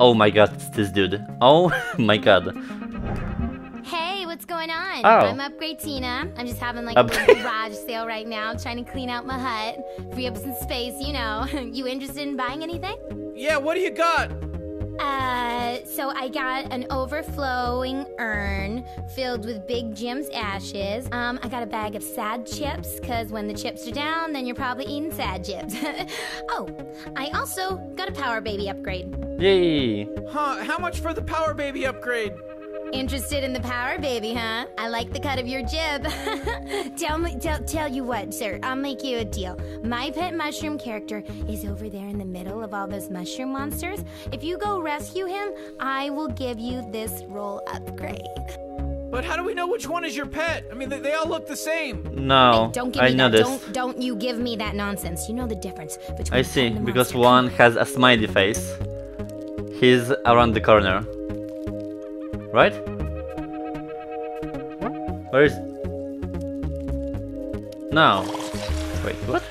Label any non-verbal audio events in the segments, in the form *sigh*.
Oh my god, it's this dude. Oh *laughs* my god. Hey, what's going on? Oh. I'm Upgrade Tina. I'm just having like a Up- *laughs* little garage sale right now, trying to clean out my hut, free up some space, you know. *laughs* you interested in buying anything? Yeah, what do you got? Uh, so I got an overflowing urn filled with Big Jim's ashes. Um, I got a bag of sad chips, cause when the chips are down, then you're probably eating sad chips. *laughs* oh, I also got a Power Baby upgrade. Yay! Huh, how much for the Power Baby upgrade? Interested in the power, baby, huh? I like the cut of your jib. *laughs* tell me, tell, tell you what, sir. I'll make you a deal. My pet mushroom character is over there in the middle of all those mushroom monsters. If you go rescue him, I will give you this roll upgrade. But how do we know which one is your pet? I mean, they, they all look the same. No, Hey, don't give I me know that. this. Don't, don't you give me that nonsense. You know the difference between. I a pet see, because one has a smiley face. He's around the corner. Right? Where is... Now. Wait, what?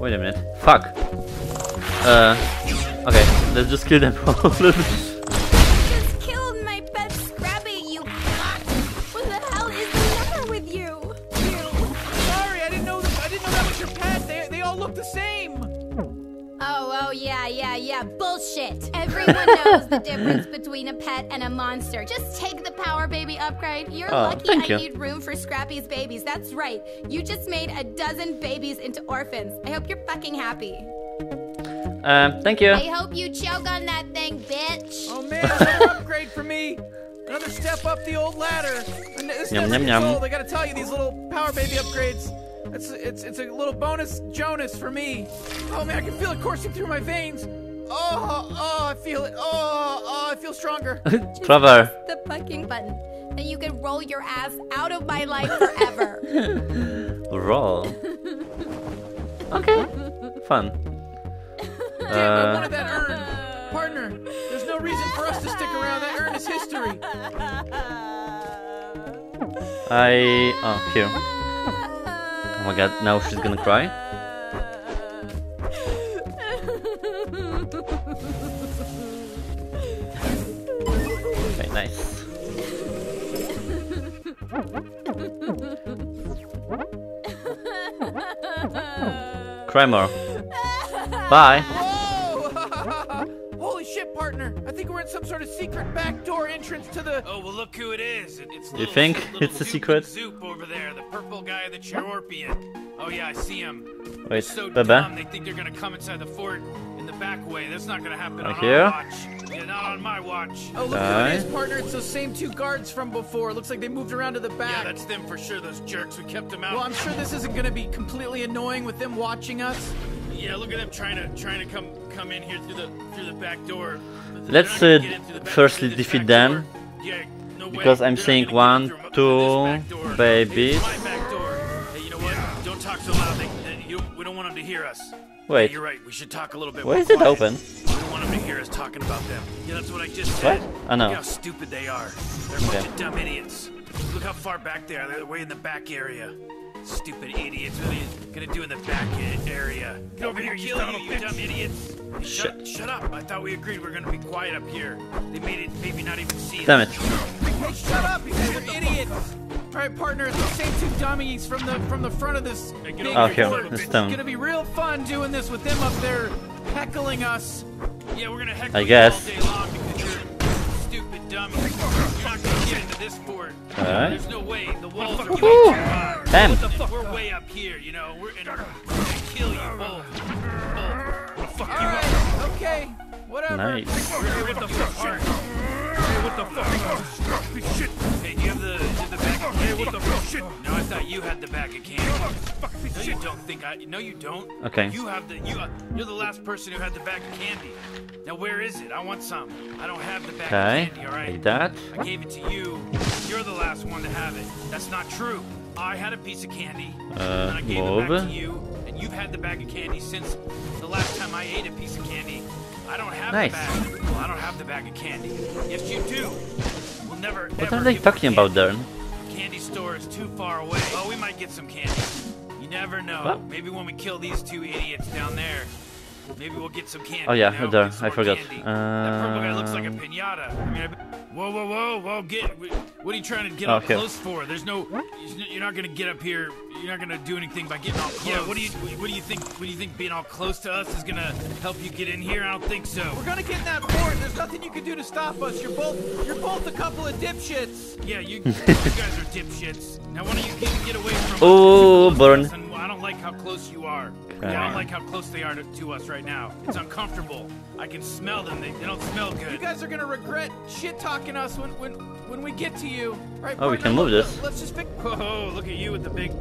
Wait a minute. Fuck. Uh... Okay, let's just kill them all. *laughs* just killed my pet Scrappy. You. What the hell is the matter with you? You. Sorry, I didn't know that. I didn't know that was your pet. They, they all look the same. Yeah, yeah, yeah. Bullshit. Everyone knows the difference between a pet and a monster. Just take the Power Baby upgrade. You're Oh, lucky thank I you. need room for Scrappy's babies. That's right. You just made a dozen babies into orphans. I hope you're fucking happy. um, thank you. I hope you choke on that thing, bitch. Oh man, another upgrade for me. Another step up the old ladder. This Yum, never yum, gets yum. I gotta tell you, these little Power Baby upgrades. It's it's it's a little bonus Jonas for me. Oh man, I can feel it coursing through my veins. Oh, oh, I feel it. Oh, oh, I feel stronger. *laughs* Trover. The fucking button. Then you can roll your ass out of my life forever. *laughs* Roll. *laughs* Okay. Fun. Damn, I wanted Uh, that urn. Partner, there's no reason for us to stick around. That urn is history. I... Oh, here. Oh my god, now she's gonna cry? Okay, nice. Cry more. Bye. Whoa! Holy shit, partner! I think we're in some sort of secret backdoor entrance to the. Oh well, look who it is. It, it's You little, think little it's a secret? Zoop guy, the Chairorpian. Oh yeah, I see him. Wait, so Bebe? dumb. They think they're gonna come inside the fort in the back way. That's not gonna happen Right on here? our watch. Yeah, not on my watch. Oh, look Die. who it is, partner! It's those same two guards from before. Looks like they moved around to the back. Yeah, back. that's them for sure. Those jerks. We kept them out. well, I'm sure this isn't gonna be completely annoying with them watching us. Yeah, look at them trying to trying to come come in here through the through the back door. They're Let's, not uh, get in through the back- firstly defeat them. Yeah, no way. Because I'm They're not seeing one, in through this two back door. babies. Want them to hear us. Wait. Yeah, you're right. We should talk a little bit Why more is it quiet. open? We don't want them to hear us talking about them. Yeah, that's what I just said. What? Oh, I know. Look how stupid they are. They're a bunch of dumb idiots. Look how far back they are. They're way in the back area. Stupid idiots. What are you gonna do in the back area? Get over here, you son of a dumb idiots. Hey, shut, shut up. I thought we agreed we are gonna be quiet up here. They made it maybe not even see Damn us. it. Hey, shut up! You guys are idiots. All right, partner. It's the same two dummies from the from the front of this Hey, get big over here, here, son fort. of a this It's gonna be real fun doing this with them up there heckling us. Yeah, we're gonna heckle I you guess. all day long because you're stupid dummies. You're not gonna get into this fort. Alright. There's no way. The walls are way too high. Damn. What the fuck? We're way up here, you know. We're, and we're gonna kill you both. Both. Fuck All you up. right, okay, whatever. Nice. Hey, what the fuck? Alright. Hey, what the fuck? Shit. Hey, do you have the, do you have the bag of candy? Hey, what the fuck? Shit. No, I thought you had the bag of candy. No, you don't think I. No, you don't. Okay. You have the. You. Uh, you're the last person who had the bag of candy. Now, where is it? I want some. I don't have the bag Okay, of candy. All right. like that. I gave it to you. You're the last one to have it. That's not true. I had a piece of candy, Uh, and I gave it back to you, and you've had the bag of candy since the last time I ate a piece of candy. I don't have Nice. the bag. Well, I don't have the bag of candy. Yes, you do. We'll never. What are they talking about there? Candy store is too far away. Oh, we might get some candy. You never know. What? Maybe when we kill these two idiots down there, Maybe we'll get some candy. Oh, yeah, you know? there, I forgot. candy. that purple guy looks like a Um, pinata. I mean, I, whoa, whoa, whoa, whoa! Get what are you trying to get Oh, up okay. close for? There's no, you're not gonna get up here. You're not gonna do anything by getting all close. Yeah, what do you, what do you think? What do you think being all close to us is gonna help you get in here? I don't think so. We're gonna get in that fort. There's nothing you can do to stop us. You're both you're both a couple of dipshits. Yeah, you, *laughs* you guys are dipshits. Now, why don't you get, get away from us? Ooh, You're burn. Us, and I don't like how close you are. Okay. I don't like how close they are to, to us right now. It's uncomfortable. I can smell them. They, they don't smell good. You guys are gonna regret shit talking us when when when we get to you. Right? Oh, we can move this. Let's just pick. Whoa, look at you with the big,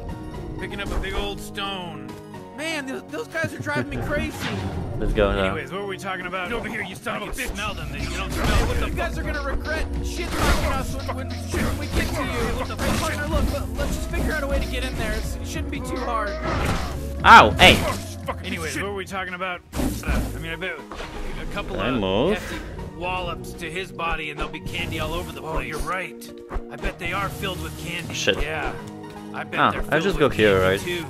picking up a big old stone. Man, th- those guys are driving me crazy. Let's go now. Anyways, what were we talking about? Get over here, you son of a bitch. smell them. They, you don't smell You guys are gonna regret shit talking us when, when, when we get to you. Hey, partner, look, let- let's just figure out a way to get in there. It's, it shouldn't be too hard. Ow! Hey! Anyways, what were we talking about? Uh, I mean, I bet a couple I of move. hefty wallops to his body, and there'll be candy all over the place. Oh, you're right. I bet they are filled with candy. Shit. Yeah. I bet Ah, they're I filled just with go here, right? Too.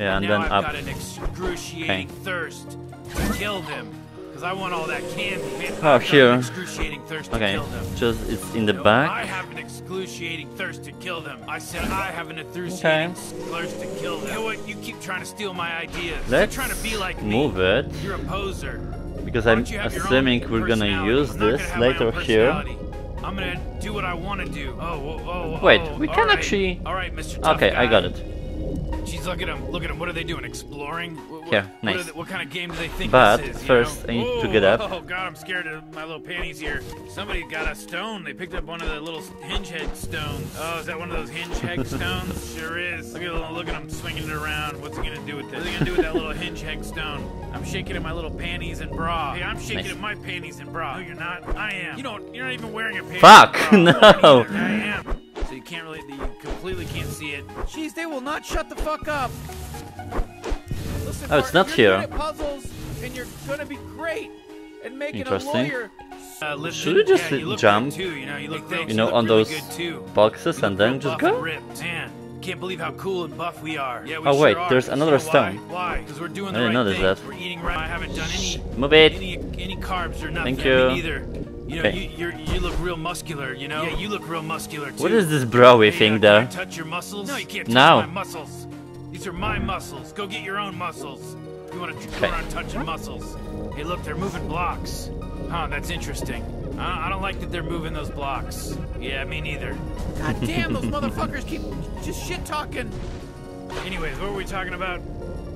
Yeah, and now then I've up. got an excruciating Okay. thirst to kill them. Because I want all that candy. Man, Oh, I've here. Excruciating thirst to Okay, kill them. just it's in the No, I back. have an excruciating thirst to kill them. I said I have an excruciating thirst to kill them. You know what? You keep trying to steal my ideas. Let's You're trying to be like move me. it You're a poser. because I'm you have your own assuming we're gonna use this gonna later here. I'm gonna do what I want to do. Oh, whoa, whoa, Wait, oh, we can right. actually- All right, Mr. Tough Okay, I got it. Jeez, look at them. Look at them. What are they doing? Exploring? What, what, Yeah, what, nice. are they- what kind of game do they think But this is? you first know? I need to get up. Oh god, I'm scared of my little panties here. Somebody got a stone. They picked up one of the little hinge head stones. Oh, is that one of those hinge head *laughs* stones? Sure is. Look at look at him swinging it around. What's he gonna do with this? What's he gonna do with that little hinge head stone? I'm shaking in my little panties and bra. Hey, I'm shaking Nice. in my panties and bra. No, you're not. I am. You don't. You're not even wearing a panties. Fuck, *laughs* no. I am. So you can't really. You completely can't see it. Jeez, they will not shut the fuck up. Listen, Oh, it's partner, not here. Puzzles, and you're gonna be great at making a Interesting. lawyer. Uh, listen, Should we just yeah, you jump, too, you know, you look, you know, look on really those good too. boxes You and then just go? Man, can't believe how cool and buff we are. Yeah, we Oh, sure wait, are. there's You another know stone. Why? Why? Because we're doing I the didn't right notice thing. that. We're eating right. I haven't done any Move it. any any carbs or nothing. Thank I mean, you. either. You know, Okay. you you're, you look real muscular. You know. Yeah, you look real muscular too. What is this browy Hey, thing uh, there? Can touch your muscles? No, you can't touch No. my muscles. These are my muscles. Go get your own muscles. You want to go around touching muscles. Hey, look, they're moving blocks. Huh, that's interesting. I, I don't like that they're moving those blocks. Yeah, me neither. God damn, those motherfuckers keep just shit talking. Anyways, what were we talking about?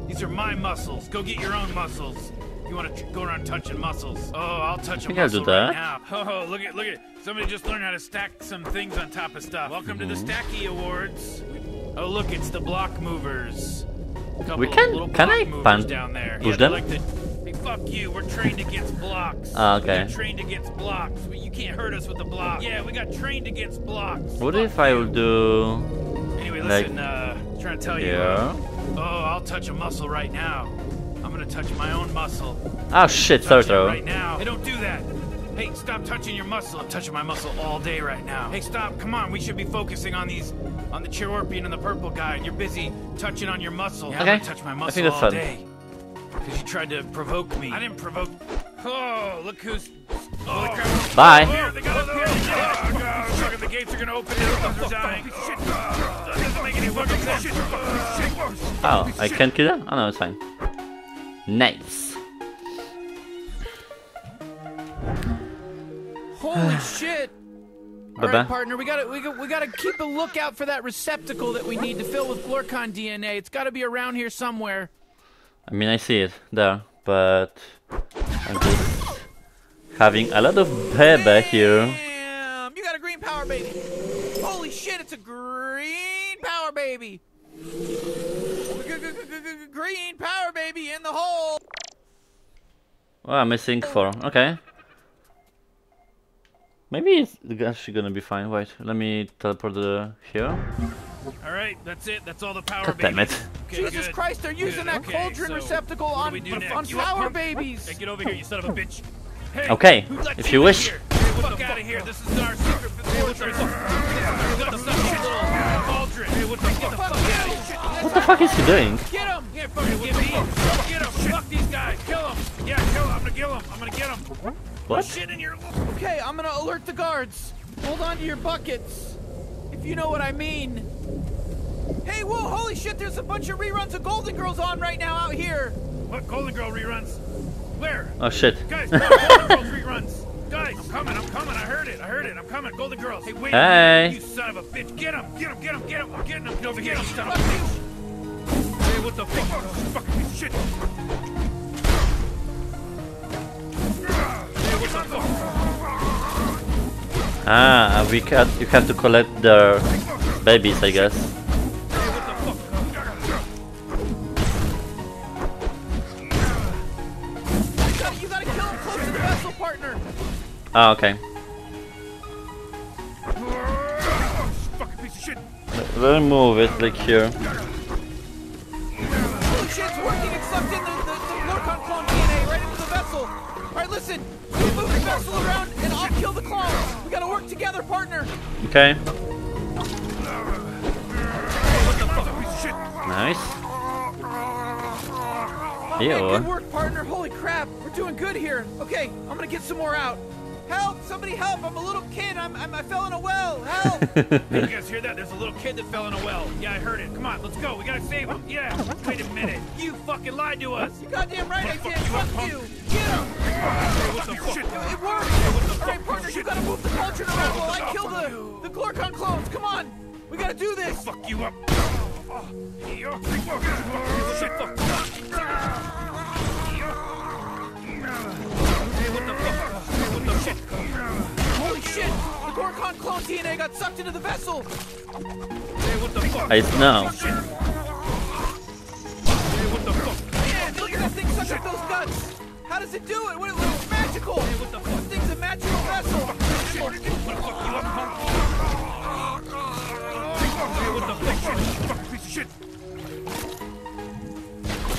These are my muscles. Go get your own muscles. You want to go around touching muscles? Oh, I'll touch a think I'll do muscle right that. now. *laughs* Oh, look at look at somebody just learned how to stack some things on top of stuff. Welcome to the Stacky Awards. Oh, look, it's the block movers. Couple We can- can I pan- down there. push yeah, them? Like to, hey, fuck you. We're trained against blocks. Ah, okay. We're trained against blocks. You can't hurt us with a block. Yeah, we got trained against blocks. What Fuck if I you. will do Anyway, like listen, uh, trying to tell you. here? uh, oh, I'll touch a muscle right now. I'm gonna touch my own muscle. Oh shit, sorry, throw. right now. Hey, don't do that. Hey, stop touching your muscle. I'm touching my muscle all day right now. Hey, stop. Come on. We should be focusing on these, on the Chairorpian and the purple guy, and you're busy touching on your muscle. Yeah, Okay. I'm touch my I think that's all fun. day. Because you tried to provoke me. I didn't provoke. Oh, look who's. Oh, Holy crap. Bye. Here, they got us here. Oh, the gates are gonna open. Helicopters are dying. Shit. That doesn't make any fucking sense. Oh, I can't kill them? Oh no, it's fine. Nice. Holy *sighs* shit! All partner, we gotta we, got, we gotta keep a lookout for that receptacle that we need to fill with Glorkon DNA. It's gotta be around here somewhere. I mean, I see it there, but I'm just having a lot of bebe here. Damn! You got a green power baby. Holy shit! It's a green power baby. Green power baby in the hole. Oh, I'm missing four. Okay. Maybe it's actually gonna be fine. Wait, let me teleport the here. All right, that's it. That's all the power God damn it. Okay, Jesus good. Christ! They're using Good, that okay, cauldron so receptacle on we do next? on You power babies. Hey, get over here, you son of a bitch. Hey, Okay, if you wish. here? Hey, fuck out of here. This is our secret fortress. Get the fuck little cauldron. Hey, what the fuck? Get the fuck out of here. What the fuck is he doing? Get him! Can't fucking get me. Get him. Fuck these guys. Kill them. Yeah, kill him. I'm gonna kill him. I'm gonna get him. What? Shit in your. Okay, I'm gonna alert the guards. Hold on to your buckets. If you know what I mean. Hey, whoa, holy shit, there's a bunch of reruns of Golden Girls on right now out here. What Golden Girl reruns? Where? Oh shit. Guys, come Golden Girls reruns. Guys, I'm coming. I'm coming. I heard it. I heard it. I'm coming. Golden Girls. Hey, wait. Hey. You son of a bitch. Get him. Get him. Get him. Get him. I'm getting him. Get over here. You son of a bitch. You. Hey, what the fuck? Fucking piece of shit. Hey, what the fuck? Ah, we can you have to collect the babies, I guess. Hey, what the fuck? You gotta, you gotta kill him close to the vessel, partner. Ah, okay. Fucking piece of shit. Let me move it like here. Listen. You move the vessel around, and I'll kill the clones. We gotta work together, partner. Okay. What the fuck? Piece of shit. Nice. Man, Ew. good work, partner. Holy crap, we're doing good here. Okay, I'm gonna get some more out. Help! Somebody help! I'm a little kid. I'm, I'm I fell in a well. Help! *laughs* Hey, you guys hear that? There's a little kid that fell in a well. Yeah, I heard it. Come on, let's go. We gotta save him. Yeah. Wait a minute. You fucking lied to us. you goddamn right I Fuck did. you Fuck you. Get him! Hey, what the fuck? It worked. what the All right, partner, you gotta move the cauldron around while I kill the the Glorkon clones. Come on, we gotta do this. Fuck you up. Yeah. Fuck, Shit, fuck. Hey, what the fuck? Hey, what the shit? Holy shit! The Glorkon clone DNA got sucked into the vessel. Hey, what the fuck? I know. Hey, what the fuck? Man, look at that thing suck up those guts. How does it do it? What, what, it's magical. Hey, what the fuck? This thing's a magical vessel. Shit. Wanna fuck you up, punk? Hey, what the fuck? Shit. Fuck, piece of shit.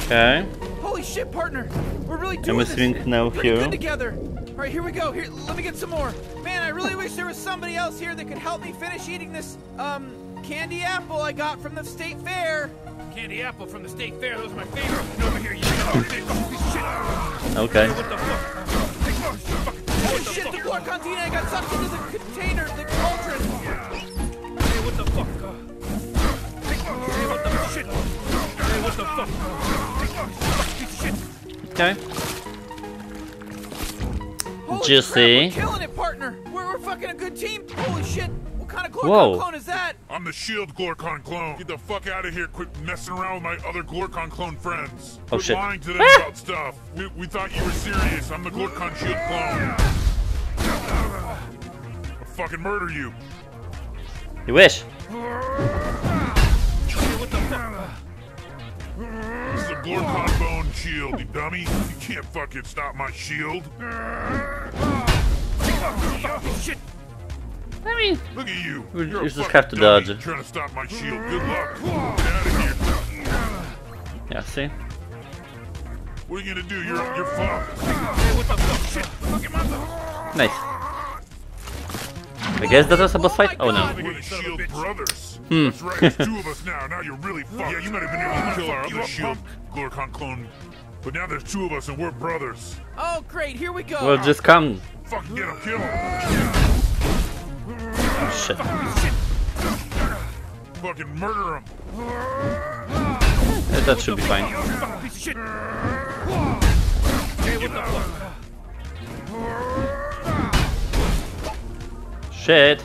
Okay. Holy shit, partner! We're really doing this. now here. good together. All right, here we go. Here, let me get some more. Man, I really wish there was somebody else here that could help me finish eating this um candy apple I got from the state fair. Candy apple from the state fair. Those are my favorite. Get over here, you son of a bitch. Piece of shit. Okay. What the fuck? Holy What shit, the fuck? Glorkon got sucked into the container, the cauldron. Hey, what the fuck? Hey, what the shit? Hey, what the fuck? Fuck, piece of shit. Okay. Holy Juicy. crap, we're killing it, partner. We're, we're fucking a good team. Holy shit. What kind of Glorkon Whoa. clone is that? I'm the Shield Glorkon clone. Get the fuck out of here. Quit messing around with my other Glorkon clone friends. Oh, Quit shit. lying to them *laughs* about stuff. We, we thought you were serious. I'm the Glorkon Shield clone. I'll fucking murder you. You wish. Hey, what the fuck? This is a Glorkon bone shield, you dummy. You can't fucking stop my shield. Fuck, piece of shit. I mean, Look at you. You You're just fucking have to dummy dodge. Trying to stop my shield. Good luck. Get out of here. yeah, see? What are you gonna do? You're you're fucked. Hey, what the fuck? Shit. Fucking mother. Nice. I guess that was a boss fight? Oh no. We're the Son Shield brothers. Hmm. That's right. There's *laughs* two of us now. Now you're really fucked. Yeah, you might have been able to kill our other up, Shield punk. Glorkon clone, but now there's two of us and we're brothers. Oh, great. Here we go. Well, just come. Fucking get him, kill him. Shit. Fucking murder him. That should be fine. Fuck, piece of shit. Hey, what the fuck? Shit.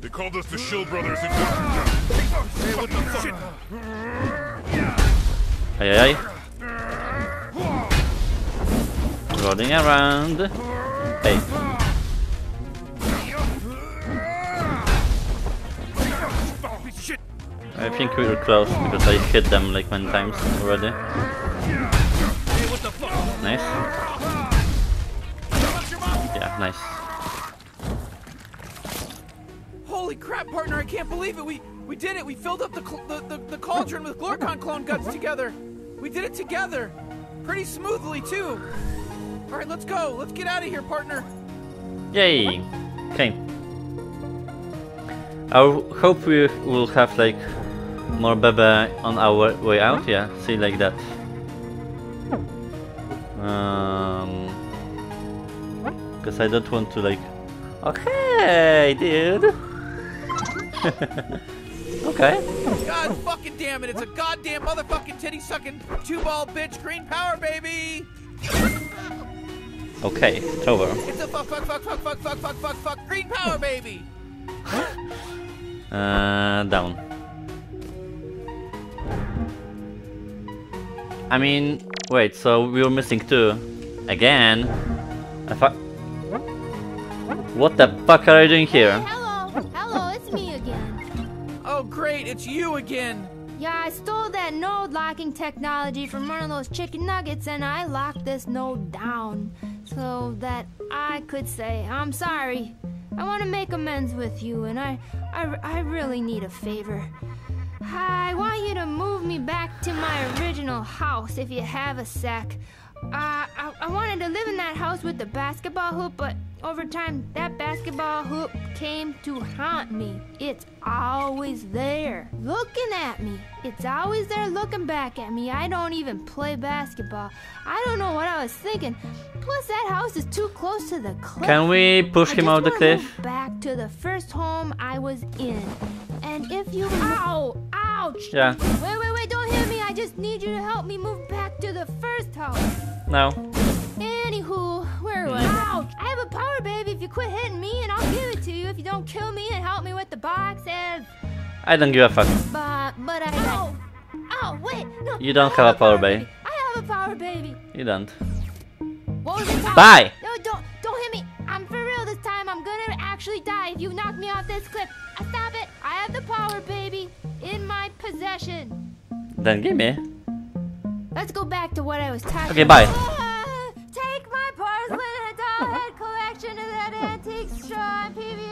They called us the Shield brothers and Hey, what the fuck? Ay, ay, ay. Rolling around. Hey. I think we were close because I hit them like many times already. Hey, what the fuck? Nice. Yeah, nice. Holy crap, partner! I can't believe it. We we did it. We filled up the the, the, the cauldron with Glorkon clone guts together. We did it together, pretty smoothly too. All right, let's go. Let's get out of here, partner. Yay! Okay. I hope we will have like more Bebe on our way out. Yeah, see like that. Um, because I don't want to like. Okay, dude. *laughs* okay. God fucking damn it! It's a goddamn motherfucking titty sucking two ball bitch green power baby. Okay, it's over. It's a fuck fuck fuck fuck fuck fuck fuck fuck fuck green power baby. Uh, down. I mean, wait. So we were missing two again. I fu- What the fuck are you doing here? Hello, hello, it's me again. Oh great, it's you again. Yeah, I stole that node locking technology from one of those chicken nuggets and I locked this node down so that I could say, I'm sorry. I want to make amends with you and I, I, I really need a favor. I want you to move me back to my original house if you have a sec. Uh, I, I wanted to live in that house with the basketball hoop, but over time, that basketball hoop came to haunt me. It's always there, looking at me. It's always there looking back at me. I don't even play basketball. I don't know what I was thinking. Plus, that house is too close to the cliff. Can we push I him off the cliff? Back to the first home I was in. And if you. Ow! Ouch! Yeah. Wait, wait, wait, don't hit me. I just need you to help me move back to the first house. No. Anywho, where was Ouch! I have a power baby if you quit hitting me, and I'll give it to you if you don't kill me and help me with the boxes. I don't give a fuck. But, but I. Ow! Ow, wait! No! You don't I have a power baby. I have a power baby. You don't. What was? Bye. No, don't, don't hit me. I'm for real this time. I'm gonna actually die if you knock me off this cliff. Stop it. I have the power baby in my possession. Then give me. Let's go back to what I was talking Okay, about. bye. Ah, take my porcelain and dollhead collection of that antique straw and PBS.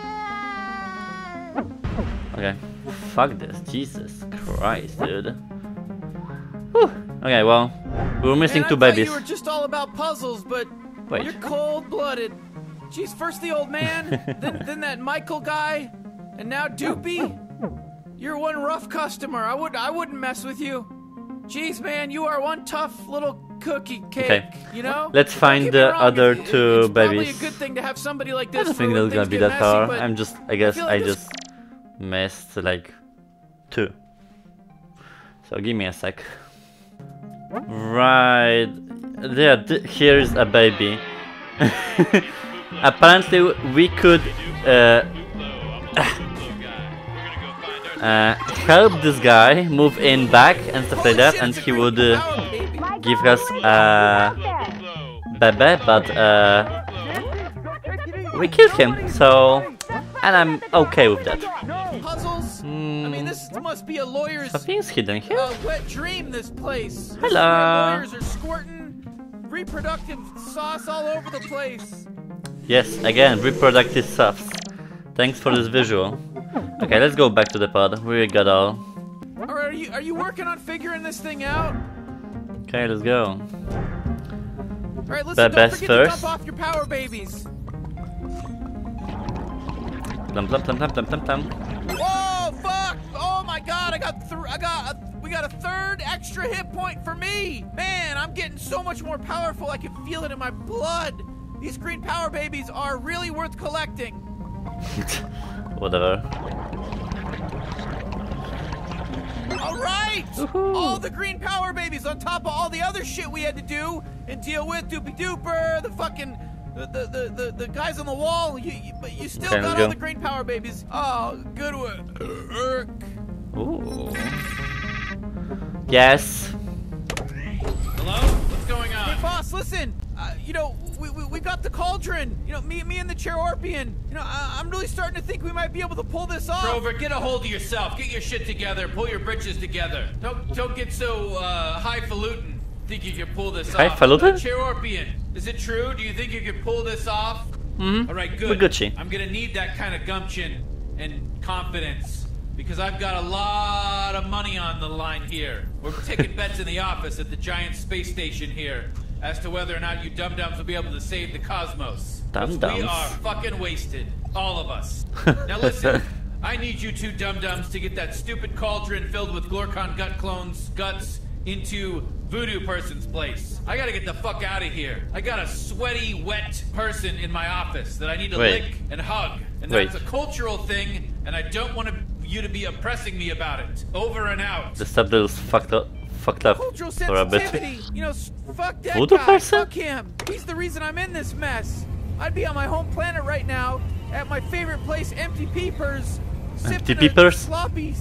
Okay. Fuck this. Jesus Christ, dude. Whew. Okay, well, we were missing Man, two thought babies. You were just all about puzzles, but Wait. you're cold-blooded. Jeez, first the old man, *laughs* then then that Michael guy, and now Doopy. You're one rough customer. I would I wouldn't mess with you. Jeez, man, you are one tough little cookie cake. Okay. You know. Let's find the wrong, other it- two it's Probably babies. a good thing to have somebody like this. I don't think there's gonna be that hard. I'm just, I guess I like this- just missed like two. So give me a sec. Right, there. Th here's a baby. *laughs* Apparently, we could uh, *laughs* uh, help this guy move in back and stuff like that, and he would uh, give us a bebe, but uh, we killed him. So, and I'm okay with that. Puzzles. I mean, this must be a lawyer's Something's hidden here. uh, wet dream. This place. Hello. lawyers are squirting reproductive sauce all over the place. Yes, again, reproductive sauce. Thanks for this visual. Okay, let's go back to the pod. We got all. Are you are you working on figuring this thing out? Okay, let's go. All right, listen. But don't best forget first. to dump off your power babies. Plum. Whoa, fuck! Oh my god, I got th- I got a, we got a third extra hit point for me. Man, I'm getting so much more powerful. I can feel it in my blood. These green power babies are really worth collecting. *laughs* Whatever. All right, all the green power babies on top of all the other shit we had to do and deal with. Doopy Dooper, the fucking. The, the, the, the, the guys on the wall, you, you, but you still Okay, let's got go. all the green power babies. Oh, good work. Ooh. Yes. Hello? What's going Hey, on? boss, listen. Uh, you know, we, we, we got the cauldron. You know, me me and the Chairorpian. You know, I, I'm really starting to think we might be able to pull this off. Trover, get a hold of yourself. Get your shit together. Pull your britches together. Don't don't get so uh, highfalutin. Think you can pull this off? Highfalutin? Uh, Chairorpian, is it true? Do you think you can pull this off? Mhm. All right, We're good. Gucci. I'm gonna need that kind of gumption and confidence because I've got a lot of money on the line here. We're taking bets in the office at the giant space station here as to whether or not you dum dums will be able to save the cosmos. We Dum-dums? are fucking wasted, all of us. *laughs* now listen. I need you two dum dums to get that stupid cauldron filled with Glorkon gut clones guts into voodoo person's place. I gotta get the fuck out of here. I got a sweaty, wet person in my office that I need to Wait. lick and hug. And Wait. that's a cultural thing, and I don't want you to be oppressing me about it. Over and out. The subtitles fucked up, fucked up Cultural for a bit. You know, fuck that Voodoo guy. person? Fuck him. He's the reason I'm in this mess. I'd be on my home planet right now, at my favorite place, Empty Peepers, Empty sipping a Peepers? sloppy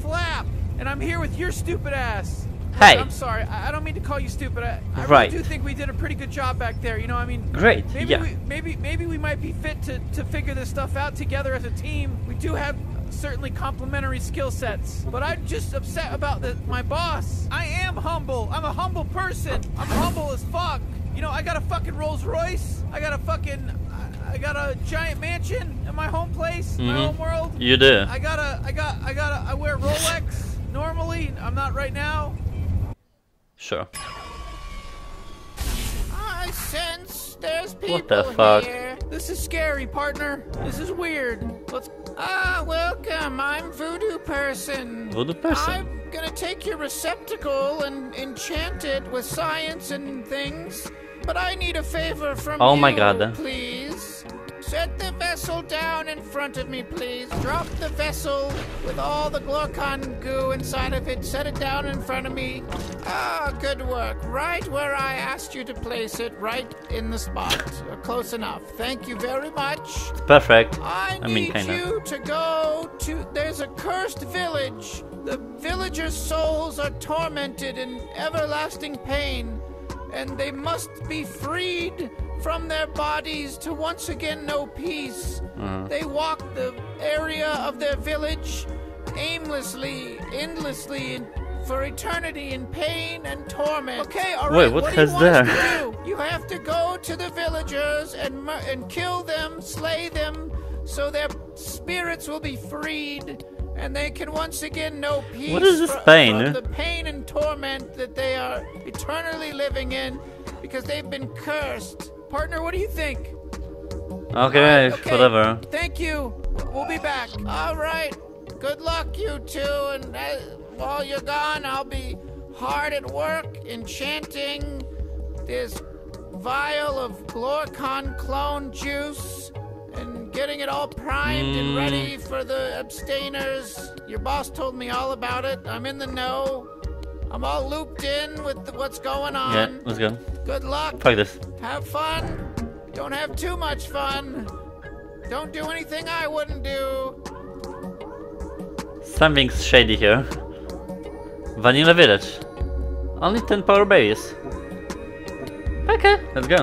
flap, and I'm here with your stupid ass. Hey. I'm sorry. I I don't mean to call you stupid. I, I Right. really do think we did a pretty good job back there. You know, I mean, Great, Maybe yeah. we, maybe maybe we might be fit to, to figure this stuff out together as a team. We do have certainly complementary skill sets, but I'm just upset about the, my boss. I am humble. I'm a humble person. I'm humble as fuck. You know, I got a fucking Rolls Royce. I got a fucking I- got a giant mansion in my home place, my Mhm. home world. You do. I got a I got I got a I wear Rolex normally. I'm not right now. Sure. I sense there's people What the fuck? here. This is scary, partner. This is weird. Let's. Ah, welcome. I'm Voodoo Person. Voodoo person. I'm gonna take your receptacle and enchant it with science and things. But I need a favor from Oh you, my God. please. Set the vessel down in front of me, please. Drop the vessel with all the Glorkon goo inside of it. Set it down in front of me. Ah, good work. Right where I asked you to place it, right in the spot. Close enough. Thank you very much. Perfect. I I need mean, you to go to. There's a cursed village. The villagers' souls are tormented in everlasting pain, and they must be freed from their bodies to once again know peace. Uh-huh. They walk the area of their village aimlessly, endlessly, in, for eternity in pain and torment. Okay, all right. Wait, what do you has want us there? to do? You have to go to the villagers and mur- and kill them, slay them, so their spirits will be freed, and they can once again know peace. What is this pain? From the pain and torment that they are eternally living in, because they've been cursed. Partner, what do you think? Okay, Okay, whatever. Thank you. We'll be back. All right. Good luck, you two. And uh, while you're gone, I'll be hard at work enchanting this vial of Glorkon clone juice getting it all primed and ready mm. for the abstainers. Your boss told me all about it. I'm in the know. I'm all looped in with the, what's going on. Yeah, let's go. Good luck. This. Have fun. Don't have too much fun. Don't do anything I wouldn't do. Something's shady here. Vanilla Village. Only 10 power babies. Okay, let's go.